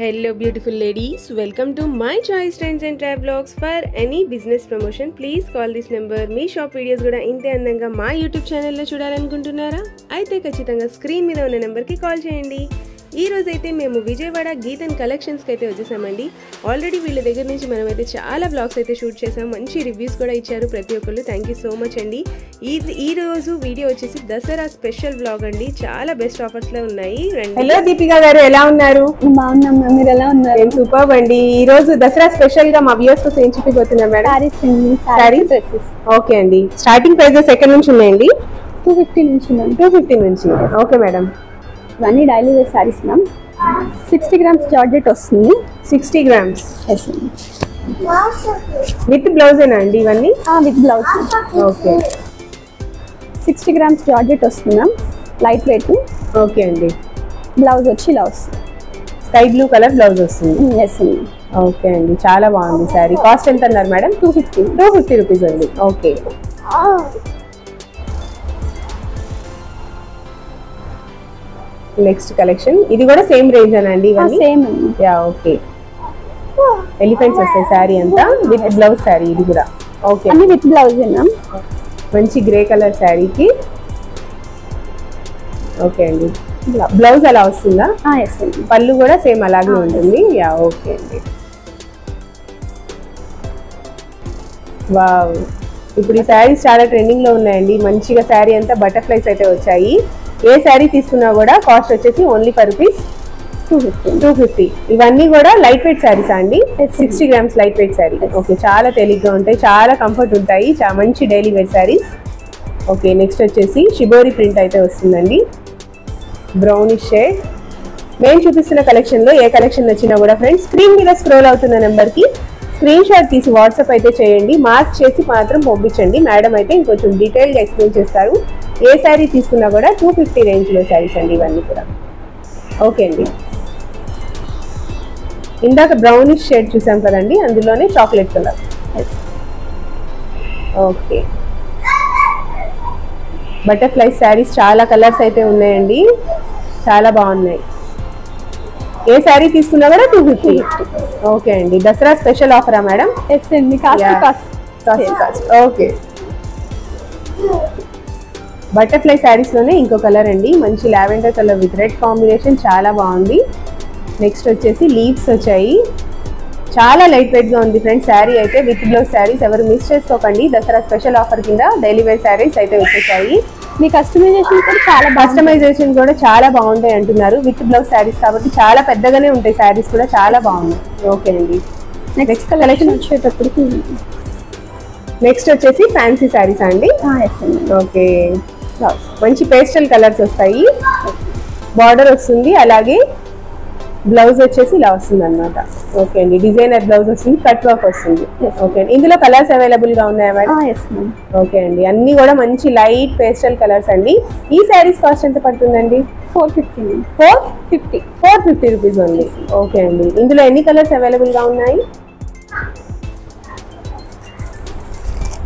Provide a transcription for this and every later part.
Hello beautiful ladies welcome to my choice trends and try blogs for any business promotion please call this number me shop videos కూడా ఇంతే అందంగా మా YouTube ఛానల్లో చూడాలనుకుంటున్నారా? అయితే ఖచ్చితంగా screen మీద ఉన్న నెంబర్కి కాల్ చేయండి. ఈ రోజు అయితే మేము విజయవాడ గీతన్ కలెక్షన్స్కి అయితే వచ్చేసామండి. ఆల్రెడీ వీళ్ళ దగ్గర నుంచి మనమైతే చాలా బ్లాగ్స్ అయితే షూట్ చేసాం. మంచి రివ్యూస్ కూడా ఇచ్చారు ప్రతి ఒక్కళ్ళు. థ్యాంక్ యూ సో మచ్ అండి. ఈ ఈ రోజు వీడియో వచ్చేసి దసరా స్పెషల్ బ్లాగ్ అండి. చాలా బెస్ట్ ఆఫర్స్లో ఉన్నాయి. రండి. హలో దీపిక గారు ఎలా ఉన్నారు? బాగున్నాం మీరు ఎలా ఉన్నారు? నేను సూపర్ అండి. ఈ రోజు దసరా స్పెషల్గా మా వ్యూస్ కోసం ఏం చూపిపోతున్నారు మేడం. డ్రెస్సెస్ ఓకే అండి. స్టార్టింగ్ ప్రైజెస్ ఎక్కడ నుంచి ఉన్నాయండి? టూ ఫిఫ్టీ నుంచి టూ ఫిఫ్టీ నుంచి. Okay madam. ఇవన్నీ daily wear sarees ma'am sixty grams georgette వస్తుంది. Sixty grams? ఎస్ విత్ బ్లౌజేనా అండి ఇవన్నీ? With blouse. Okay. Sixty grams georgette వస్తుంది మ్యామ్ లైట్ వెయిట్ ఓకే అండి. బ్లౌజ్ వచ్చి ఇలా వస్తుంది. స్కై బ్లూ కలర్ బ్లౌజ్ వస్తుంది. ఎస్ ఓకే అండి. చాలా బాగుంది సారీ కాస్ట్ ఎంత అన్నారు madam? Two fifty two fifty rupees అండి. ఓకే. నెక్స్ట్ కలెక్షన్ ఇది కూడా సేమ్ రేంజ్ అండి సేమ్ యా ఓకే ఎలిఫెంట్స్ వస్తాయి శారీ అంతా విత్ బ్లౌజ్ శారీ ఇది కూడా. ఓకే అన్ని విత్ బ్లౌజ్ మంచి గ్రే కలర్ శారీకి ఓకే అండి. బ్లౌజ్ అలా వస్తుందా? పళ్ళు కూడా సేమ్ అలాగే ఉంటుంది. యా ఓకే అండి. వావ్ ఇప్పుడు ఈ శారీస్ చాలా ట్రెండింగ్లో ఉన్నాయండి. మంచిగా శారీ అంతా బటర్ఫ్లైస్ అయితే వచ్చాయి. ఏ శారీ తీసుకున్నా కూడా కాస్ట్ వచ్చేసి only for rupees two fifty two fifty ఇవన్నీ కూడా లైట్ వెయిట్ శారీస్ అండి sixty grams light weight saree okay చాలా తేలిగ్గా ఉంటాయి. చాలా కంఫర్ట్ ఉంటాయి. మంచి daily wear sarees okay next వచ్చేసి షిబోరి ప్రింట్ అయితే వస్తుందండి. బ్రౌనిష్ షేడ్ మేము చూపిస్తున్న కలెక్షన్లో ఏ కలెక్షన్ నచ్చినా కూడా ఫ్రెండ్స్ స్క్రీన్ మీద స్క్రోల్ అవుతున్న నెంబర్కి స్క్రీన్ షాట్ తీసి వాట్సాప్ అయితే చేయండి. మార్క్ చేసి మాత్రం పంపించండి. మేడం అయితే ఇంకొంచెం డీటెయిల్గా ఎక్స్ప్లెయిన్ చేస్తారు. ఏ శారీ తీసుకున్నా కూడా టూ ఫిఫ్టీ రేంజ్లో శారీస్ అండి ఇవన్నీ కూడా. ఓకే అండి. ఇందాక బ్రౌనిష్ షేడ్ చూసాం కదండి అందులోనే chocolate colour yes okay butterfly sarees చాలా కలర్స్ అయితే ఉన్నాయండి. చాలా బాగున్నాయి. ఏ శారీ తీసుకున్నా కూడా టూ ఫిఫ్టీ ఓకే అండి. దసరా స్పెషల్ ఆఫరా మేడం ఎస్ అండి. Cost Yeah. Cost. Okay butterfly శారీస్లోనే ఇంకో కలర్ అండి. మంచి lavender colour with red combination. చాలా బాగుంది. నెక్స్ట్ వచ్చేసి లీవ్స్ వచ్చాయి. చాలా లైట్ వెయిట్గా ఉంది ఫ్రెండ్స్. శారీ అయితే విత్ బ్లౌజ్ శారీస్ ఎవరు మిస్ చేసుకోకండి. దసరా స్పెషల్ ఆఫర్ కింద డైలీ వేర్ శారీస్ అయితే వచ్చేసాయి. మీ కస్టమైజేషన్ కూడా చాలా కస్టమైజేషన్ కూడా చాలా బాగుంటాయి అంటున్నారు. విత్ బ్లౌజ్ శారీస్ కాబట్టి చాలా పెద్దగానే ఉంటాయి శారీస్ కూడా. చాలా బాగున్నాయి ఓకే అండి. నెక్స్ట్ కలెక్షన్ వచ్చేటప్పటికి నెక్స్ట్ వచ్చేసి ఫ్యాన్సీ శారీస్ అండి. ఓకే. బ్లౌజ్ మంచి పేస్టల్ కలర్స్ వస్తాయి. బార్డర్ వస్తుంది అలాగే బ్లౌజ్ వచ్చేసి ఇలా వస్తుంది అనమాట ఓకే అండి డిజైనర్ బ్లౌజ్ వస్తుంది కట్ వర్క్ వస్తుంది. ఓకే అండి ఇందులో కలర్స్ అవైలబుల్గా ఉన్నాయా మేడం ఓకే అండి అన్ని కూడా మంచి లైట్ పేస్టల్ కలర్స్ అండి. ఈ శారీస్ కాస్ట్ ఎంత పడుతుందండి? Four fifty four fifty four fifty rupees ఉంది ఓకే అండి ఇందులో ఎన్ని కలర్స్ అవైలబుల్గా ఉన్నాయి?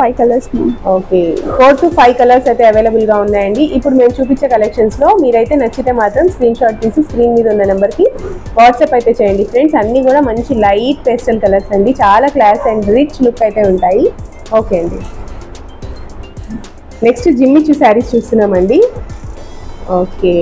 Five colours okay. Four to five colours అయితే అవైలబుల్గా ఉన్నాయండి. ఇప్పుడు మేము చూపించే కలెక్షన్స్లో మీరైతే నచ్చితే మాత్రం స్క్రీన్ షాట్ తీసి స్క్రీన్ మీద ఉన్న నెంబర్కి వాట్సాప్ అయితే చేయండి. ఫ్రెండ్స్ అన్ని కూడా మంచి లైట్ పేస్టల్ కలర్స్ అండి. చాలా క్లాస్ అండ్ రిచ్ లుక్ అయితే ఉంటాయి. ఓకే అండి. నెక్స్ట్ జిమ్మిచు శారీస్ చూస్తున్నామండి. ఓకే.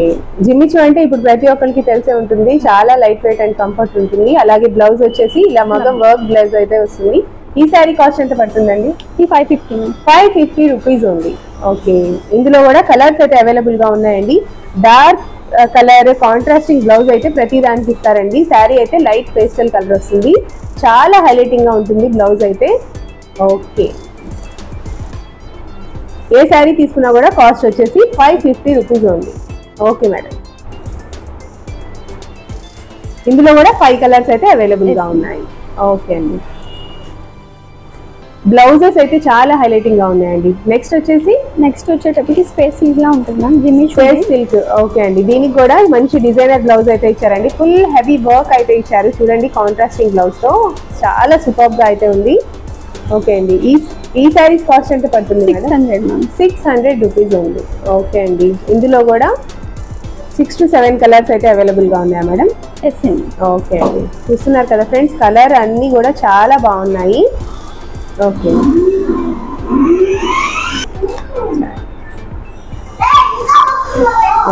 జిమ్మిచు అంటే ఇప్పుడు ప్రతి ఒక్కరికి తెలిసే ఉంటుంది. చాలా లైట్ వెయిట్ అండ్ కంఫర్ట్ ఉంటుంది. అలాగే బ్లౌజ్ వచ్చేసి ఇలా మగం వర్క్ బ్లౌజ్ అయితే వస్తుంది. ఈ శారీ కాస్ట్ ఎంత పడుతుందండి? ఈ five fifty five fifty rupees ఉంది ఓకే ఇందులో కూడా కలర్స్ అయితే అవైలబుల్గా ఉన్నాయండి. డార్క్ కలర్ కాంట్రాస్టింగ్ బ్లౌజ్ అయితే ప్రతి దానికి ఇస్తారండి. శారీ అయితే లైట్ పేస్టల్ కలర్ వస్తుంది. చాలా హైలైటింగ్గా ఉంటుంది బ్లౌజ్ అయితే. ఓకే ఏ శారీ తీసుకున్నా కూడా కాస్ట్ వచ్చేసి ఫైవ్ ఫిఫ్టీ రూపీస్ ఉంది ఓకే మేడం ఇందులో కూడా ఫైవ్ కలర్స్ అయితే అవైలబుల్గా ఉన్నాయి. ఓకే అండి. బ్లౌజెస్ అయితే చాలా హైలైటింగ్గా ఉన్నాయండి. నెక్స్ట్ వచ్చేసి నెక్స్ట్ వచ్చేటప్పటికి స్పేస్ లా ఉంటుంది మ్యామ్ జిమ్మి స్పేస్ సిల్క్ ఓకే అండి. దీనికి కూడా మంచి డిజైనర్ బ్లౌజ్ అయితే ఇచ్చారండి. ఫుల్ హెవీ వర్క్ అయితే ఇచ్చారు. చూడండి కాంట్రాస్టింగ్ బ్లౌజ్తో. చాలా సూపర్గా అయితే ఉంది. ఓకే అండి. ఈ ఈ శారీస్ కాస్ట్ ఎంత పడుతుంది six hundred six hundred rupees ఉంది. ఓకే అండి. ఇందులో కూడా సిక్స్ టు సెవెన్ కలర్స్ అయితే అవైలబుల్గా ఉన్నాయా మేడం ఎస్ అండి ఓకే అండి. చూస్తున్నారు కదా ఫ్రెండ్స్ కలర్ అన్నీ కూడా చాలా బాగున్నాయి. ఓకే.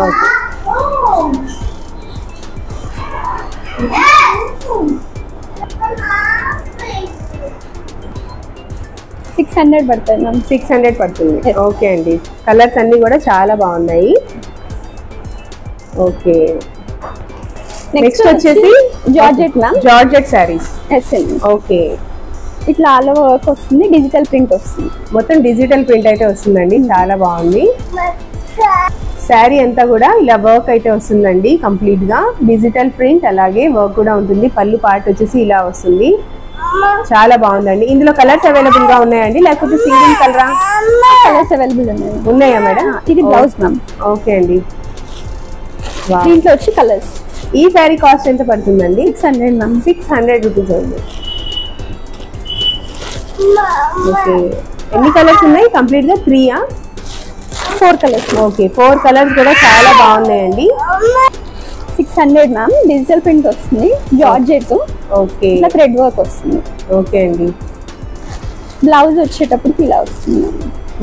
ఓకే సిక్స్ హండ్రెడ్ పడుతుంది మ్యామ్ సిక్స్ హండ్రెడ్ పడుతుంది. ఓకే అండి. కలర్స్ అన్నీ కూడా చాలా బాగున్నాయి. ఓకే. నెక్స్ట్ వచ్చేసి georgette ma'am georgette sarees yes okay. ఇట్లా ఆల్ ఓవర్ వర్క్ వస్తుంది డిజిటల్ ప్రింట్ వస్తుంది. మొత్తం డిజిటల్ ప్రింట్ అయితే వస్తుందండి చాలా బాగుంది. శారీ అంతా కూడా ఇలా వర్క్ అయితే వస్తుందండి కంప్లీట్గా. డిజిటల్ ప్రింట్ అలాగే వర్క్ కూడా ఉంటుంది పళ్ళు పార్ట్ వచ్చేసి ఇలా వస్తుంది. చాలా బాగుందండి. ఇందులో కలర్స్ అవైలబుల్గా ఉన్నాయండి లేకపోతే సింగిల్ కలరా కలర్స్ అవైలబుల్ ఉన్నాయి. ఉన్నాయా మేడం? ఇది బ్లౌజ్ మ్యామ్ ఓకే అండి. దీంట్లో వచ్చి కలర్స్ ఈ శారీ కాస్ట్ ఎంత పడుతుందండి? Six hundred ma'am six hundred rupees అండి. ఓకే. ఎన్ని కలర్స్ ఉన్నాయి? కంప్లీట్గా త్రీయా four colours okay four colours కూడా చాలా బాగున్నాయండి. Six hundred ma'am digital print వస్తుంది. Georgette okay. ఇట్లా థ్రెడ్ వర్క్ వస్తుంది. ఓకే అండి. బ్లౌజ్ వచ్చేటప్పటికి ఇలా వస్తుంది.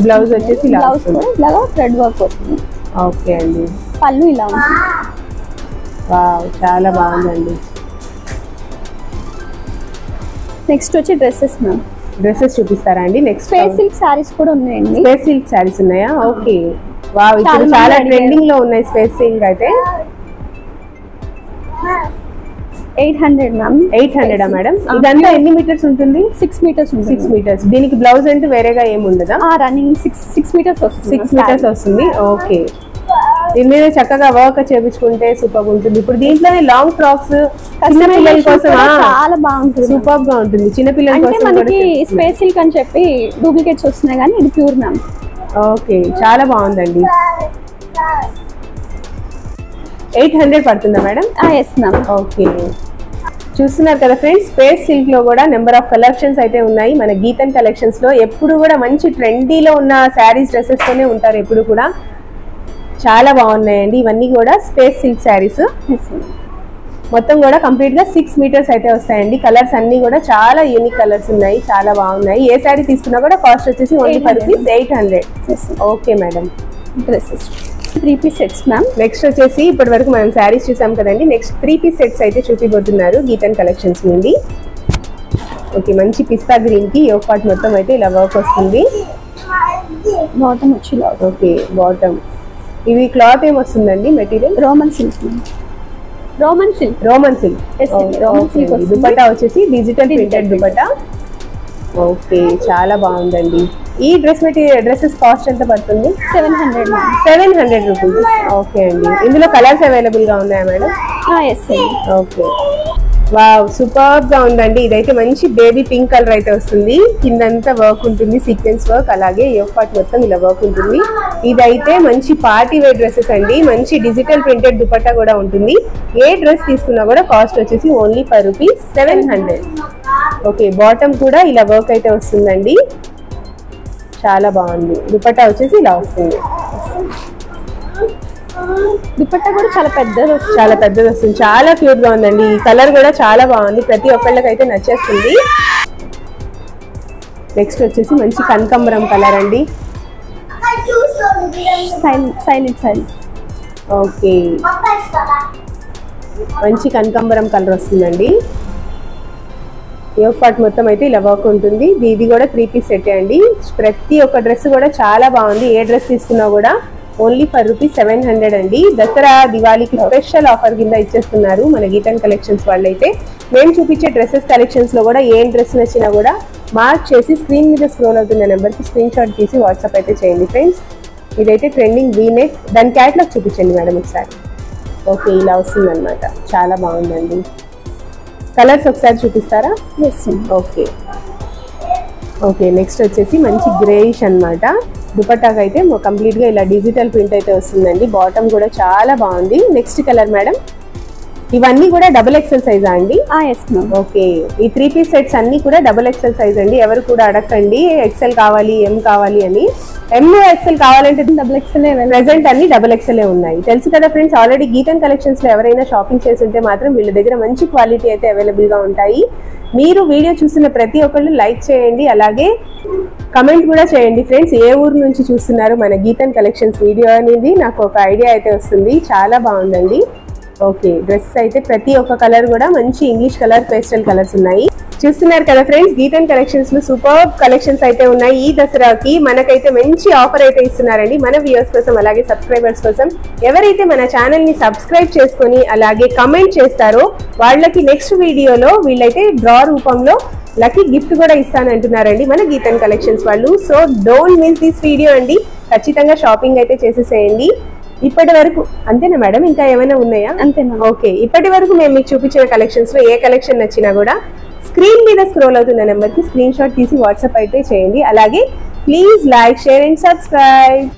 బ్లౌజ్ వచ్చేసి బ్లౌజ్. కూడా ఇలాగా థ్రెడ్ వర్క్ వస్తుంది. ఓకే అండి. పళ్ళు ఇలా ఉంటుంది వావ్ చాలా బాగుందండి. నెక్స్ట్ వచ్చి డ్రెస్సెస్ మ్యామ్ డ్రెస్సెస్ చూపిస్తారా అండి? నెక్స్ట్ స్పేస్ సిల్క్ సారీస్ కూడా ఉన్నాయండి. స్పేస్ సిల్క్ శారీస్ ఉన్నాయా? ఓకే వావ్ ఇప్పుడు చాలా. ట్రెండింగ్లో ఉన్నాయి స్పేస్ సిల్క్ అయితే. ఎయిట్ హండ్రెడ్ మ్యామ్ ఎయిట్ హండ్రెడా మేడం ఇదంతా ఎన్ని మీటర్స్ ఉంటుంది? సిక్స్ మీటర్స్ సిక్స్ మీటర్స్ దీనికి బ్లౌజ్ అంటే వేరేగా ఏమి ఉండదా రన్నింగ్ సిక్స్ సిక్స్ మీటర్స్ వస్తుంది సిక్స్ మీటర్స్ వస్తుంది. ఓకే దీని మీద చక్కగా వర్క్ చేపించుకుంటే సూపర్ ఉంటుంది. ఇప్పుడు దీంట్లోనే లాంగ్ ఫ్రాక్స్ చిన్న పిల్లల కోసం చాలా బాగుంటుంది. సూపర్గా ఉంటుంది. చిన్న పిల్లల అంటే కోసం మనకి స్పేస్ సిల్క్ అని చెప్పి డూప్లికేట్స్ వస్తున్నాయి కానీ ఇది ప్యూర్ మ్యామ్ ఓకే చాలా బాగుందండి. ఎయిట్ హండ్రెడ్ పడుతుందా మేడం ఎస్ మ్యామ్ ఓకే చూస్తున్నారు కదా ఫ్రెండ్స్ స్పేస్ సిల్క్లో కూడా నెంబర్ ఆఫ్ కలెక్షన్స్ అయితే ఉన్నాయి. మన గీతన్ కలెక్షన్స్లో ఎప్పుడు కూడా మంచి ట్రెండీలో ఉన్న శారీస్ డ్రెస్సెస్ తోనే ఉంటారు ఎప్పుడు కూడా. చాలా బాగున్నాయండి. ఇవన్నీ కూడా స్పేస్ సిల్క్ శారీస్. మొత్తం కూడా కంప్లీట్గా సిక్స్ మీటర్స్ అయితే వస్తాయండి. కలర్స్ అన్ని కూడా చాలా యూనిక్ కలర్స్ ఉన్నాయి. చాలా బాగున్నాయి. ఏ శారీ తీసుకున్నా కూడా కాస్ట్ వచ్చేసి only for 800. Rupees eight hundred okay madam dresses three piece sets ma'am next వచ్చేసి ఇప్పటి వరకు మనం శారీస్ చూసాం కదండి. నెక్స్ట్ త్రీ పీస్ సెట్స్ అయితే చూపిపోతున్నారు గీతన్ కలెక్షన్స్ నుండి. ఓకే మంచి పిస్తా గ్రీన్కి యోగ్ పార్ట్ మొత్తం అయితే ఇలా వర్క్ వస్తుంది. బాటమ్ వచ్చి ఓకే బాటమ్ ఇది క్లాత్ ఏం వస్తుందండి material? Roman silk Roman silk. Roman silk. Silk వస్తుంది. దుపట్టా వచ్చేసి డిజిటల్ ప్రింటెడ్ దుపట్టా. ఓకే చాలా బాగుందండి. ఈ డ్రెస్ మెటీరియల్ డ్రెస్సెస్ కాస్ట్ ఎంత పడుతుంది? Seven hundred seven hundred rupees. Okay అండి. ఇందులో కలర్స్ అవైలబుల్గా ఉన్నాయా మేడం? ఓకే. వావ్ సూపర్గా ఉందండి. ఇదైతే మంచి బేబీ పింక్ కలర్ అయితే వస్తుంది. కిందంతా వర్క్ ఉంటుంది సీక్వెన్స్ వర్క్ అలాగే యోగ్ పార్ట్ మొత్తం ఇలా వర్క్ ఉంటుంది. ఇదైతే మంచి పార్టీ వేర్ డ్రెస్సెస్ అండి. మంచి డిజిటల్ ప్రింటెడ్ దుపట్టా కూడా ఉంటుంది. ఏ డ్రెస్ తీసుకున్నా కూడా కాస్ట్ వచ్చేసి only per rupees seven hundred. Okay bottom కూడా ఇలా వర్క్ అయితే వస్తుందండి. చాలా బాగుంది. దుపట్టా వచ్చేసి ఇలా వస్తుంది. దుపట్టా కూడా చాలా పెద్దది చాలా పెద్దది వస్తుంది. చాలా క్యూట్గా ఉందండి. ఈ కలర్ కూడా చాలా బాగుంది. ప్రతి ఒక్కళ్ళకైతే నచ్చేస్తుంది. నెక్స్ట్ వచ్చేసి మంచి కనకంబరం కలర్ అండి. Silent silent okay. మంచి కనకంబరం కలర్ వస్తుందండి. యోగ్ పార్ట్ మొత్తం అయితే ఇలా వర్క్ ఉంటుంది. ఇది- ఇది కూడా త్రీ పీస్ సెట్ అండి. ప్రతి ఒక్క డ్రెస్ కూడా చాలా బాగుంది. ఏ డ్రెస్ తీసుకున్నా కూడా only for rupees seven hundred అండి. దసరా దివాళీకి స్పెషల్ ఆఫర్ కింద ఇచ్చేస్తున్నారు మన గీతన్ కలెక్షన్స్ వాళ్ళైతే. మేము చూపించే డ్రెస్సెస్ కలెక్షన్స్లో కూడా ఏం డ్రెస్ నచ్చినా కూడా మార్క్ చేసి స్క్రీన్ మీద స్క్రోల్ అవుతున్న నెంబర్కి స్క్రీన్ షాట్ తీసి వాట్సాప్ అయితే చేయండి ఫ్రెండ్స్. ఇదైతే ట్రెండింగ్ వీనెక్ దాని క్యాట్లాగ్ చూపించండి మేడం ఒకసారి. ఓకే ఇలా వస్తుందన్నమాట. చాలా బాగుందండి. కలర్స్ ఒకసారి చూపిస్తారా? Yes okay. ఓకే నెక్స్ట్ వచ్చేసి మంచి గ్రేయిష్ అన్నమాట. దుపట్టాకి అయితే కంప్లీట్గా ఇలా డిజిటల్ ప్రింట్ అయితే వస్తుందండి. బాటమ్ కూడా చాలా బాగుంది. నెక్స్ట్ కలర్ మేడం ఇవన్నీ కూడా డబుల్ ఎక్సెల్ సైజా అండి? ఓకే. ఈ త్రీ పీస్ సెట్స్ అన్ని కూడా డబుల్ ఎక్సెల్ సైజ్ అండి. ఎవరు కూడా అడగండి ఎక్సెల్ కావాలి ఎం కావాలి అని. ఎం ఎక్సెల్ కావాలంటే డబుల్ ఎక్స్ఎల్ ప్రెసెంట్ అన్ని డబుల్ ఎక్సెల్ ఉన్నాయి. తెలుసు కదా ఫ్రెండ్స్ ఆల్రెడీ గీతం కలెక్షన్స్లో ఎవరైనా షాపింగ్ చేసి ఉంటే మాత్రం వీళ్ళ దగ్గర మంచి క్వాలిటీ అయితే అవైలబుల్గా ఉంటాయి. మీరు వీడియో చూస్తున్న ప్రతి ఒక్కళ్ళు లైక్ చేయండి. అలాగే కమెంట్ కూడా చేయండి ఫ్రెండ్స్ ఏ ఊరు నుంచి చూస్తున్నారు మన గీతన్ కలెక్షన్స్ వీడియో అనేది? నాకు ఒక ఐడియా అయితే వస్తుంది. చాలా బాగుందండి. ఓకే డ్రెస్ అయితే ప్రతి ఒక్క కలర్ కూడా మంచి ఇంగ్లీష్ కలర్ పేస్టల్ కలర్స్ ఉన్నాయి. చూస్తున్నారు కదా ఫ్రెండ్స్ గీతన్ కలెక్షన్స్లో సూపర్ కలెక్షన్స్ అయితే ఉన్నాయి. ఈ దసరాకి మనకైతే మంచి ఆఫర్ అయితే ఇస్తున్నారండి. మన వ్యూవర్స్ కోసం అలాగే సబ్స్క్రైబర్స్ కోసం. ఎవరైతే మన ఛానల్ని సబ్స్క్రైబ్ చేసుకొని అలాగే కమెంట్ చేస్తారో వాళ్ళకి నెక్స్ట్ వీడియోలో వీళ్ళైతే డ్రా రూపంలో లక్కీ గిఫ్ట్ కూడా ఇస్తానంటున్నారండి మన గీతన్ కలెక్షన్స్ వాళ్ళు. So don't miss this video అండి. ఖచ్చితంగా షాపింగ్ అయితే చేసేసేయండి. ఇప్పటి వరకు అంతేనా మేడం? ఇంకా ఏమైనా ఉన్నాయా? అంతే మ్యామ్ ఓకే. ఇప్పటి వరకు మేము మీకు చూపించిన కలెక్షన్స్లో ఏ కలెక్షన్ నచ్చినా కూడా స్క్రీన్ మీద స్క్రోల్ అవుతున్న నెంబర్కి స్క్రీన్ షాట్ తీసి వాట్సాప్ అయితే చేయండి. అలాగే please like share and subscribe